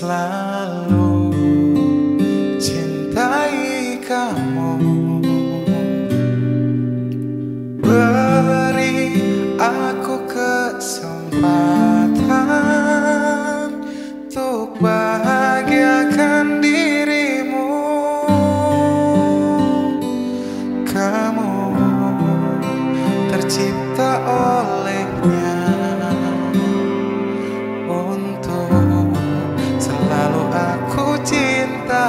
selalu cintai kamu. Beri aku kesempatan Untuk bahagiakan dirimu. Kamu tercipta olehnya.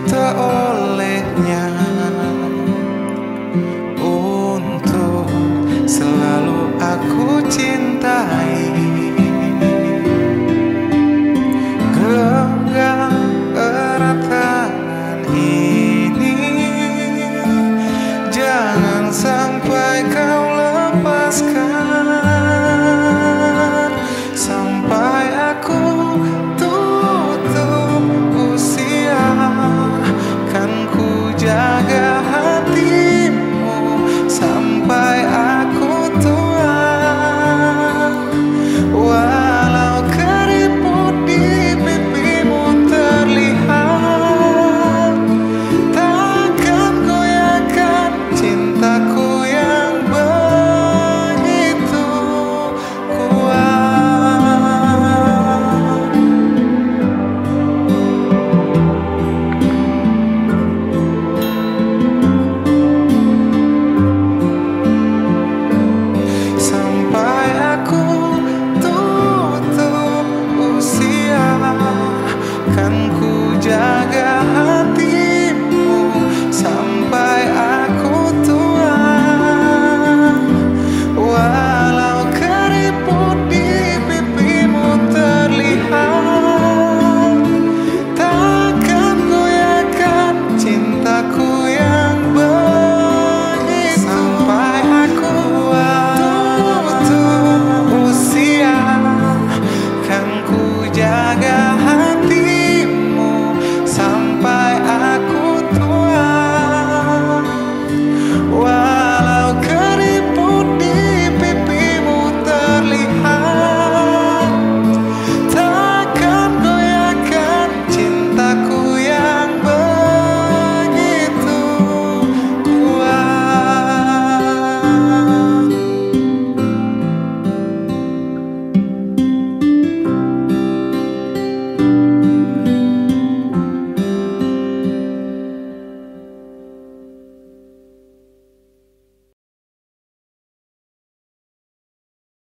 the all praga.